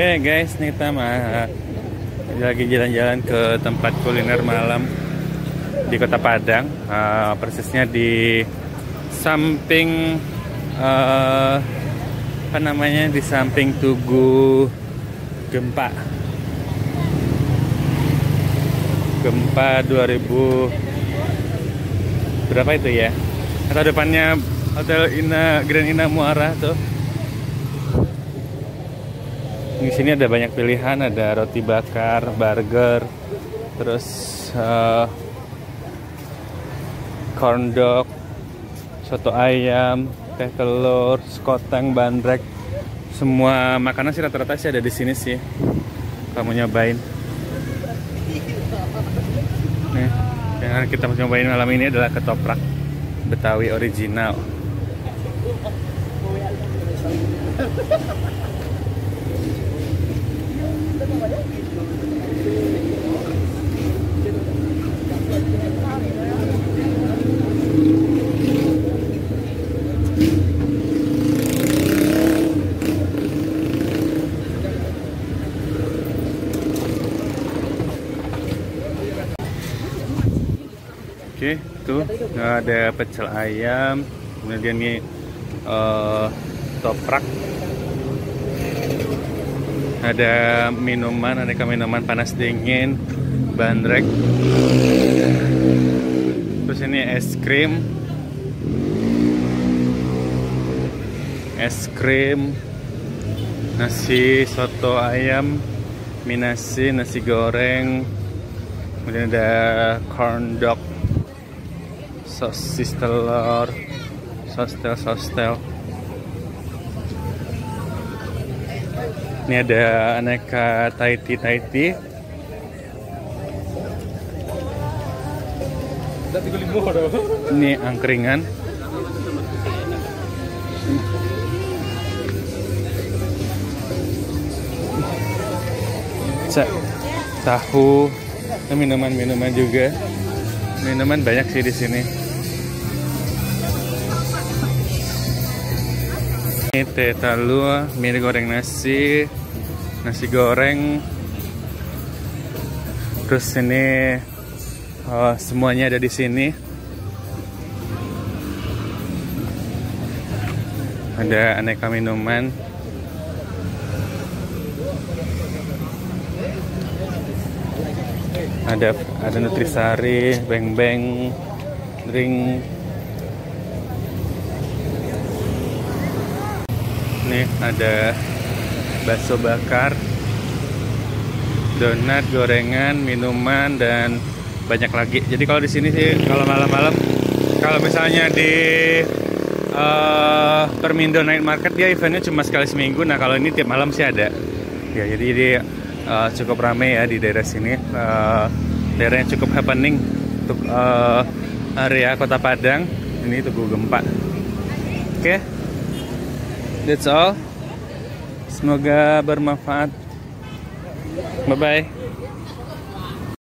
Oke guys, nih kita mah lagi jalan-jalan ke tempat kuliner malam di Kota Padang, uh, persisnya di samping uh, apa namanya di samping Tugu Gempa. Gempa 2000 berapa itu ya? Atau depannya Hotel Ina Grand Ina Muara tuh. Di sini ada banyak pilihan, ada roti bakar, burger, terus uh, corn dog, soto ayam, teh telur, skoteng, bandrek. Semua makanan sih rata-rata sih ada di sini sih. Kamu nyobain. Nih, yang kita mau nyobain malam ini adalah ketoprak Betawi original. Oke, tuh ada pecel ayam, kemudian ini uh, toprak, ada minuman, aneka minuman panas dingin, bandrek, terus ini es krim, es krim, nasi soto ayam, mie nasi, nasi goreng, kemudian ada corn dog sosis telur sostel sostel. Ini ada aneka taiti taiti. Ini angkringan. Tahu. Minuman-minuman juga. Minuman banyak sih di sini Ini teh talua, mie goreng nasi, nasi goreng. Terus ini oh, semuanya ada di sini. Ada aneka minuman. Ada ada nutrisari, beng-beng, drink ada bakso bakar donat gorengan minuman dan banyak lagi. Jadi kalau di sini sih kalau malam-malam kalau misalnya di uh, Permindo Night Market dia eventnya cuma sekali seminggu. Nah kalau ini tiap malam sih ada. Ya jadi ini uh, cukup ramai ya di daerah sini. Uh, daerah yang cukup happening untuk uh, area Kota Padang. Ini Tugu Gempa. Oke? okay. That's all. Semoga bermanfaat. Bye bye.